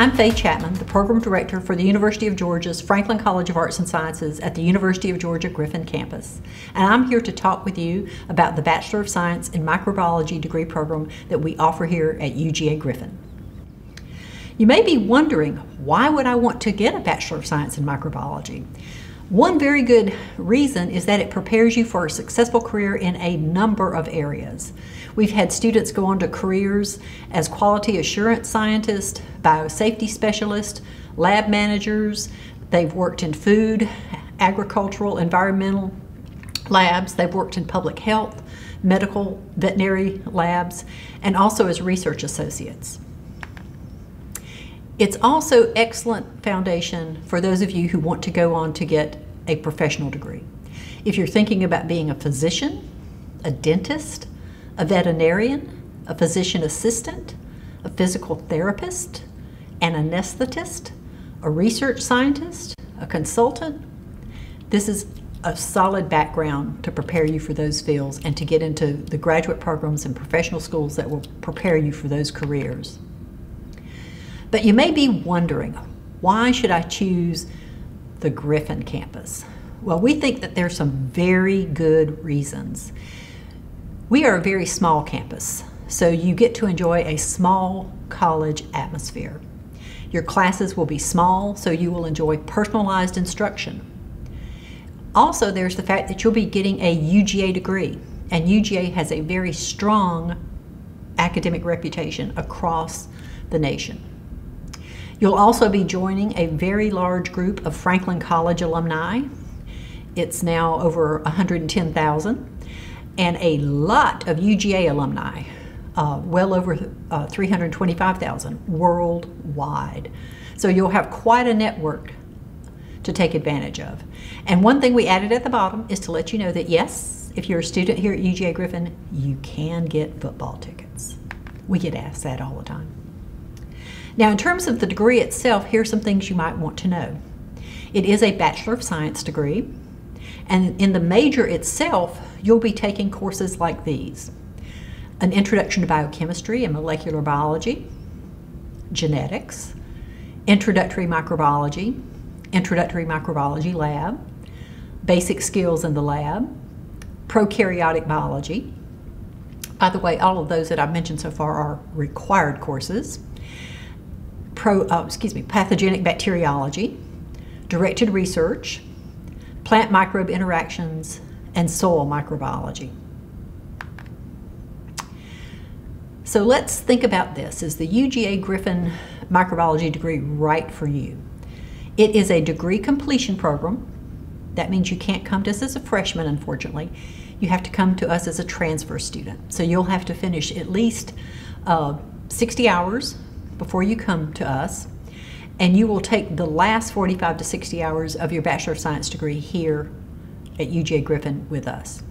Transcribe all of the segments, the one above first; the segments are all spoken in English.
I'm Faye Chatman, the Program Director for the University of Georgia's Franklin College of Arts and Sciences at the University of Georgia Griffin campus. And I'm here to talk with you about the Bachelor of Science in Microbiology degree program that we offer here at UGA Griffin. You may be wondering, why would I want to get a Bachelor of Science in Microbiology? One very good reason is that it prepares you for a successful career in a number of areas. We've had students go on to careers as quality assurance scientists, biosafety specialists, lab managers. They've worked in food, agricultural, environmental labs. They've worked in public health, medical, veterinary labs, and also as research associates. It's also excellent foundation for those of you who want to go on to get a professional degree. If you're thinking about being a physician, a dentist, a veterinarian, a physician assistant, a physical therapist, an anesthetist, a research scientist, a consultant. This is a solid background to prepare you for those fields and to get into the graduate programs and professional schools that will prepare you for those careers. But you may be wondering, why should I choose the Griffin campus? Well, we think that there's some very good reasons. We are a very small campus, so you get to enjoy a small college atmosphere. Your classes will be small, so you will enjoy personalized instruction. Also, there's the fact that you'll be getting a UGA degree, and UGA has a very strong academic reputation across the nation. You'll also be joining a very large group of Franklin College alumni. It's now over 110,000 and a lot of UGA alumni, uh, well over uh, 325,000 worldwide. So you'll have quite a network to take advantage of. And one thing we added at the bottom is to let you know that yes, if you're a student here at UGA Griffin, you can get football tickets. We get asked that all the time. Now, in terms of the degree itself, here are some things you might want to know. It is a Bachelor of Science degree, and in the major itself, you'll be taking courses like these an introduction to biochemistry and molecular biology, genetics, introductory microbiology, introductory microbiology lab, basic skills in the lab, prokaryotic biology. By the way, all of those that I've mentioned so far are required courses. Pro, uh, excuse me, pathogenic bacteriology, directed research, plant microbe interactions, and soil microbiology. So let's think about this. Is the UGA Griffin microbiology degree right for you? It is a degree completion program. That means you can't come to us as a freshman, unfortunately. You have to come to us as a transfer student. So you'll have to finish at least uh, 60 hours before you come to us. And you will take the last 45 to 60 hours of your Bachelor of Science degree here at UGA Griffin with us.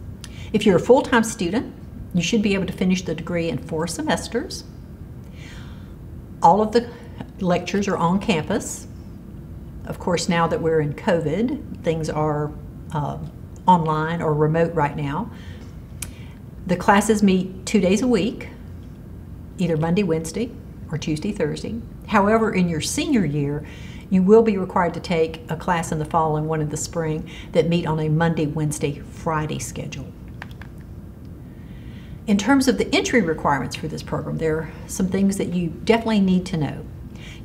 If you're a full-time student, you should be able to finish the degree in four semesters. All of the lectures are on campus. Of course, now that we're in COVID, things are uh, online or remote right now. The classes meet two days a week, either Monday, Wednesday, or Tuesday, Thursday. However, in your senior year, you will be required to take a class in the fall and one in the spring that meet on a Monday, Wednesday, Friday schedule. In terms of the entry requirements for this program, there are some things that you definitely need to know.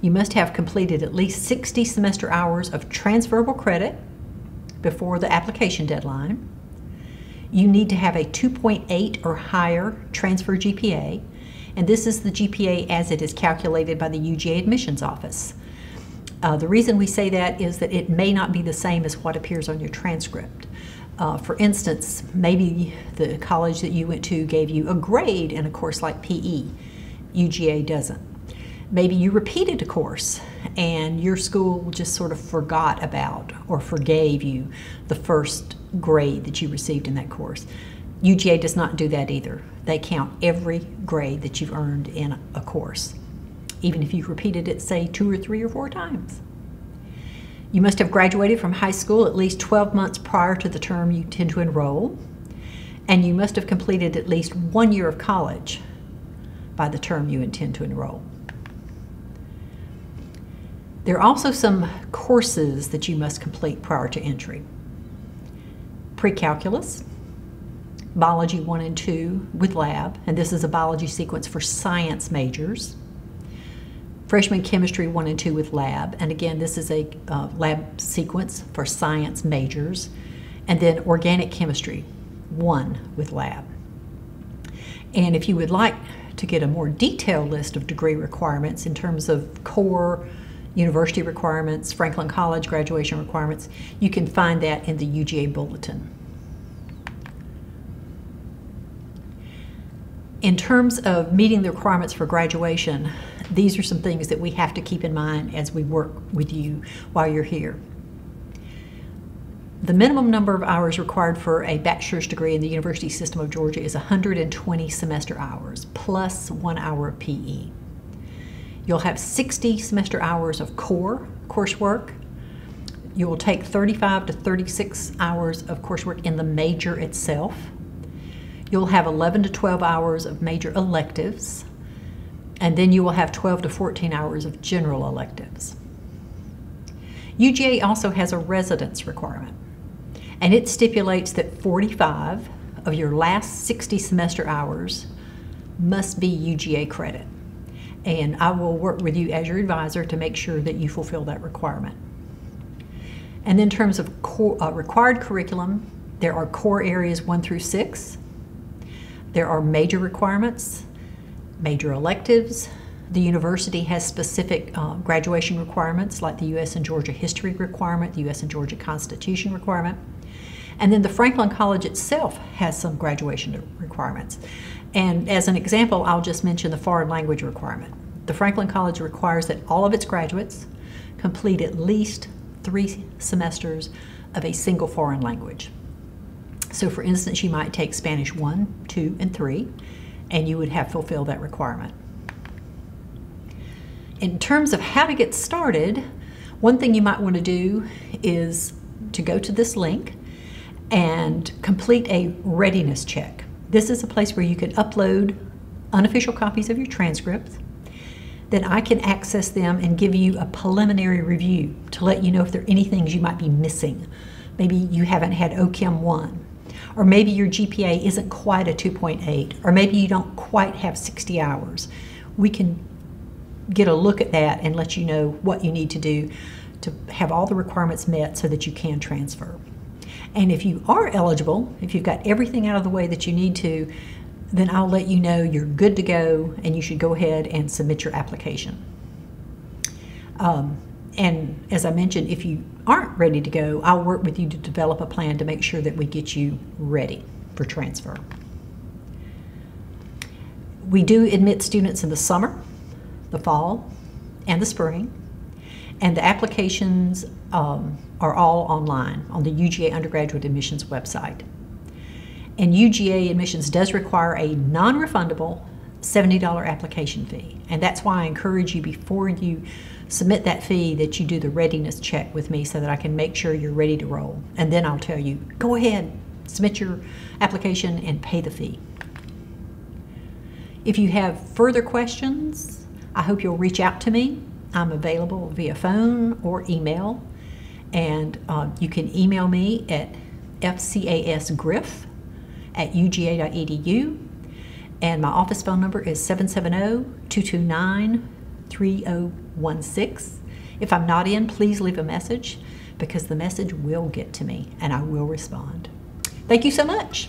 You must have completed at least 60 semester hours of transferable credit before the application deadline. You need to have a 2.8 or higher transfer GPA, and this is the GPA as it is calculated by the UGA admissions office. Uh, the reason we say that is that it may not be the same as what appears on your transcript. Uh, for instance, maybe the college that you went to gave you a grade in a course like PE. UGA doesn't. Maybe you repeated a course and your school just sort of forgot about or forgave you the first grade that you received in that course. UGA does not do that either. They count every grade that you've earned in a course even if you've repeated it, say, two or three or four times. You must have graduated from high school at least 12 months prior to the term you intend to enroll, and you must have completed at least one year of college by the term you intend to enroll. There are also some courses that you must complete prior to entry. Pre-calculus, biology 1 and 2 with lab, and this is a biology sequence for science majors. Freshman chemistry 1 and 2 with lab, and again, this is a uh, lab sequence for science majors. And then organic chemistry 1 with lab. And if you would like to get a more detailed list of degree requirements in terms of core university requirements, Franklin College graduation requirements, you can find that in the UGA Bulletin. In terms of meeting the requirements for graduation, these are some things that we have to keep in mind as we work with you while you're here. The minimum number of hours required for a bachelor's degree in the University System of Georgia is 120 semester hours plus one hour of PE. You'll have 60 semester hours of core coursework. You will take 35 to 36 hours of coursework in the major itself. You'll have 11 to 12 hours of major electives, and then you will have 12 to 14 hours of general electives. UGA also has a residence requirement, and it stipulates that 45 of your last 60 semester hours must be UGA credit. And I will work with you as your advisor to make sure that you fulfill that requirement. And in terms of core, uh, required curriculum, there are core areas one through six, there are major requirements, major electives. The university has specific uh, graduation requirements like the U.S. and Georgia history requirement, the U.S. and Georgia Constitution requirement. And then the Franklin College itself has some graduation requirements. And as an example, I'll just mention the foreign language requirement. The Franklin College requires that all of its graduates complete at least three semesters of a single foreign language. So for instance, you might take Spanish 1, 2, and 3, and you would have fulfilled that requirement. In terms of how to get started, one thing you might want to do is to go to this link and complete a readiness check. This is a place where you can upload unofficial copies of your transcripts. Then I can access them and give you a preliminary review to let you know if there are any things you might be missing. Maybe you haven't had OChem 1 or maybe your GPA isn't quite a 2.8, or maybe you don't quite have 60 hours. We can get a look at that and let you know what you need to do to have all the requirements met so that you can transfer. And if you are eligible, if you've got everything out of the way that you need to, then I'll let you know you're good to go and you should go ahead and submit your application. Um, and as I mentioned, if you aren't ready to go, I'll work with you to develop a plan to make sure that we get you ready for transfer. We do admit students in the summer, the fall, and the spring, and the applications um, are all online on the UGA undergraduate admissions website. And UGA admissions does require a non-refundable $70 application fee. And that's why I encourage you before you submit that fee that you do the readiness check with me so that I can make sure you're ready to roll. And then I'll tell you, go ahead, submit your application and pay the fee. If you have further questions, I hope you'll reach out to me. I'm available via phone or email. And uh, you can email me at fcasgriff at uga.edu and my office phone number is 770 229 3016. If I'm not in, please leave a message because the message will get to me and I will respond. Thank you so much.